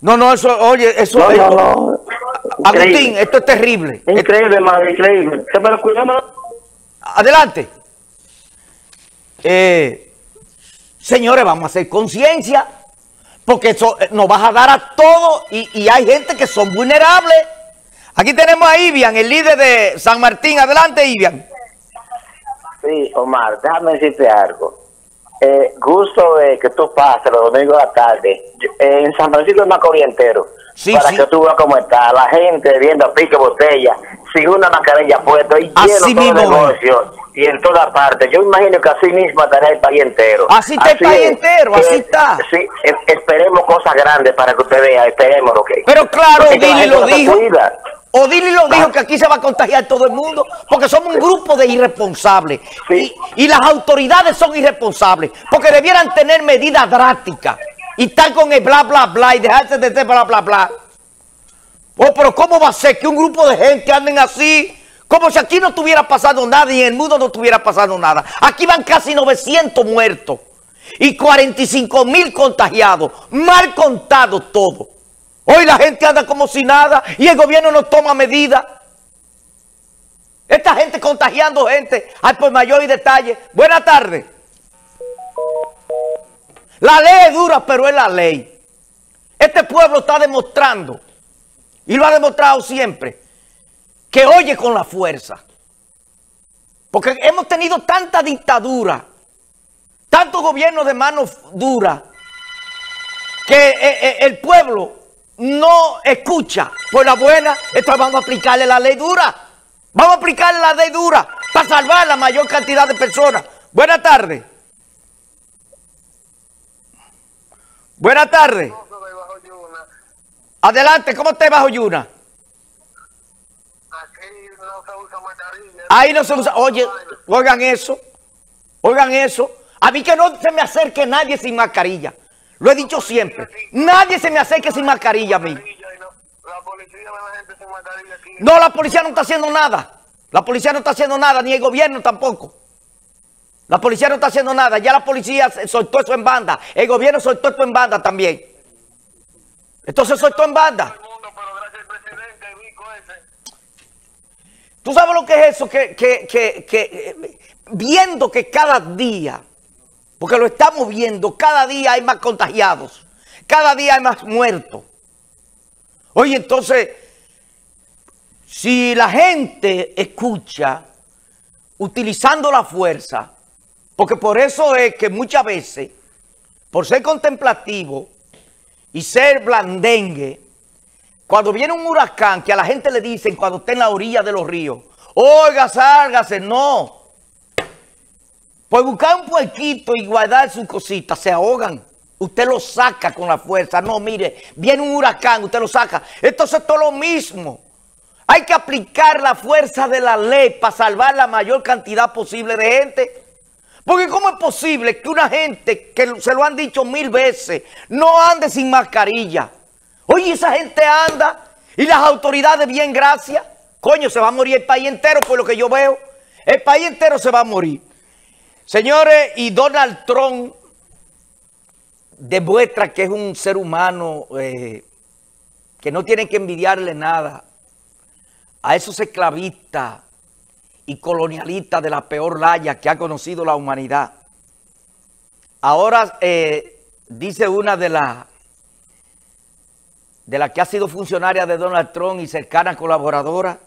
No, no, eso, oye, eso... No, no, no. Agustín, Increíble. esto es terrible. Increíble, madre, increíble. ¿Qué me lo cuidamos? Adelante. Eh, señores, vamos a hacer conciencia, porque eso eh, nos vas a dar a todos y, y hay gente que son vulnerables. Aquí tenemos a Ivian, el líder de San Martín. Adelante, Ivian. Sí, Omar, déjame decirte algo. Eh, gusto de que tú pases los domingos a la tarde eh, en San Francisco de Macorís entero. Sí, para sí. que tú veas cómo está la gente viendo a pique botella, sin una mascarilla puesta y lleno todo es. negocio y en todas partes. Yo imagino que así mismo estará el país entero. Así está el país es, entero, así está. Sí, es- esperemos cosas grandes para que usted vea, esperemos lo que. Pero claro, gente lo dijo. Odili lo dijo que aquí se va a contagiar todo el mundo, porque somos un grupo de irresponsables. Sí. Y, y las autoridades son irresponsables, porque debieran tener medidas drásticas. Y estar con el bla, bla, bla, y dejarse de este bla, bla, bla. Oh, pero ¿cómo va a ser que un grupo de gente anden así? Como si aquí no estuviera pasando nada y en el mundo no estuviera pasando nada. Aquí van casi 900 muertos y 45 mil contagiados, mal contados todos. Hoy la gente anda como si nada y el gobierno no toma medidas. Esta gente contagiando gente al por mayor y detalle. Buenas tardes. La ley es dura, pero es la ley. Este pueblo está demostrando, y lo ha demostrado siempre, que oye con la fuerza. Porque hemos tenido tanta dictadura, tanto gobierno de manos duras, que eh, eh, el pueblo no escucha por la buena, entonces vamos a aplicarle la ley dura. Vamos a aplicarle la ley dura para salvar la mayor cantidad de personas. Buenas tardes. Buenas tardes. Adelante, ¿cómo te bajo Yuna? Ahí no se usa. Oye, oigan eso. Oigan eso. A mí que no se me acerque nadie sin mascarilla. Lo he dicho siempre. Nadie se me acerque sin mascarilla a mí. No, la policía no está haciendo nada. La policía no está haciendo nada, ni el gobierno tampoco. La policía no está haciendo nada. Ya la policía soltó eso en banda. El gobierno soltó eso en banda también. Entonces soltó en banda. ¿Tú sabes lo que es eso? Que, que, que, que, viendo que cada día, porque lo estamos viendo, cada día hay más contagiados, cada día hay más muertos. Oye, entonces, si la gente escucha utilizando la fuerza, porque por eso es que muchas veces, por ser contemplativo y ser blandengue, cuando viene un huracán, que a la gente le dicen cuando está en la orilla de los ríos, oiga, sálgase, no. Por buscar un puerquito y guardar sus cositas, se ahogan. Usted lo saca con la fuerza. No, mire, viene un huracán, usted lo saca. Entonces todo lo mismo. Hay que aplicar la fuerza de la ley para salvar la mayor cantidad posible de gente. Porque ¿cómo es posible que una gente, que se lo han dicho mil veces, no ande sin mascarilla? Oye, esa gente anda y las autoridades bien gracias. Coño, se va a morir el país entero por lo que yo veo. El país entero se va a morir. Señores, y Donald Trump demuestra que es un ser humano eh, que no tiene que envidiarle nada a esos esclavistas y colonialistas de la peor laya que ha conocido la humanidad. Ahora eh, dice una de las de la que ha sido funcionaria de Donald Trump y cercana colaboradora,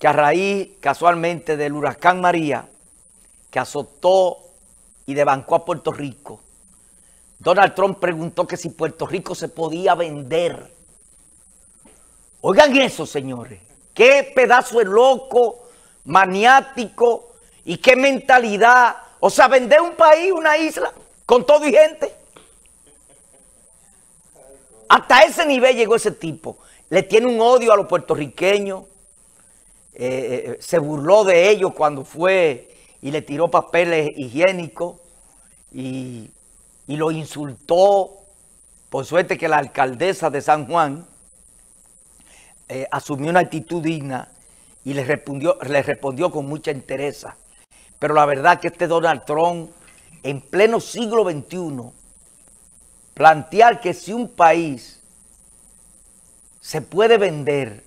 que a raíz casualmente del huracán María, que azotó y debancó a Puerto Rico, Donald Trump preguntó que si Puerto Rico se podía vender. Oigan eso, señores. Qué pedazo de loco, maniático y qué mentalidad. O sea, vender un país, una isla, con todo y gente. Hasta ese nivel llegó ese tipo. Le tiene un odio a los puertorriqueños. Eh, eh, se burló de ellos cuando fue y le tiró papeles higiénicos y, y lo insultó. Por suerte que la alcaldesa de San Juan eh, asumió una actitud digna y le respondió, le respondió con mucha entereza. Pero la verdad que este Donald Trump, en pleno siglo XXI, plantear que si un país se puede vender,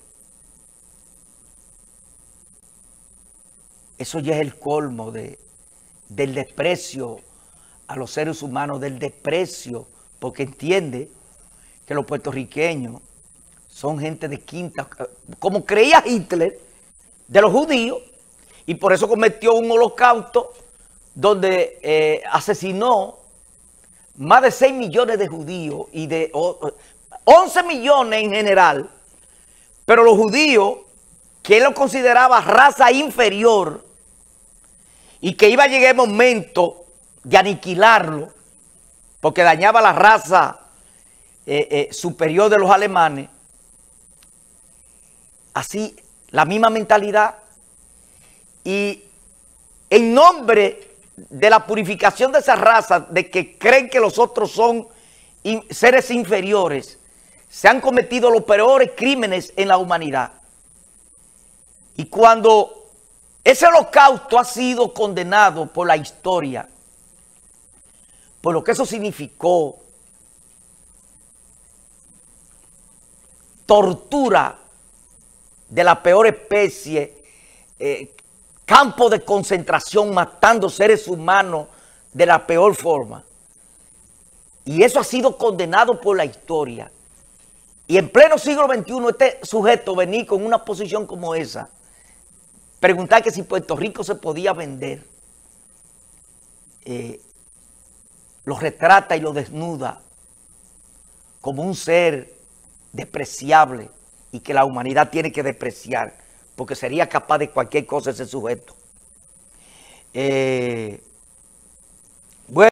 eso ya es el colmo de, del desprecio a los seres humanos, del desprecio, porque entiende que los puertorriqueños son gente de quinta, como creía Hitler, de los judíos, y por eso cometió un holocausto donde eh, asesinó más de 6 millones de judíos y de 11 millones en general, pero los judíos, que él lo consideraba raza inferior y que iba a llegar el momento de aniquilarlo, porque dañaba la raza eh, eh, superior de los alemanes, así, la misma mentalidad, y en nombre de la purificación de esa raza, de que creen que los otros son seres inferiores, se han cometido los peores crímenes en la humanidad. Y cuando ese holocausto ha sido condenado por la historia, por lo que eso significó, tortura de la peor especie, eh, campo de concentración matando seres humanos de la peor forma. Y eso ha sido condenado por la historia. Y en pleno siglo XXI este sujeto venir con una posición como esa, preguntar que si Puerto Rico se podía vender, eh, lo retrata y lo desnuda como un ser despreciable y que la humanidad tiene que despreciar porque sería capaz de cualquier cosa ese sujeto. Eh,